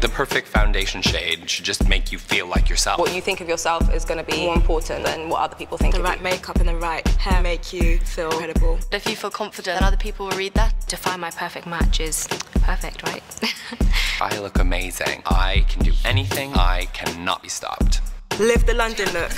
The perfect foundation shade should just make you feel like yourself. What you think of yourself is going to be more important than what other people think The of right you. makeup and the right hair make you feel incredible. If you feel confident, then other people will read that. To find my perfect match is perfect, right? I look amazing. I can do anything. I cannot be stopped. Live the London look.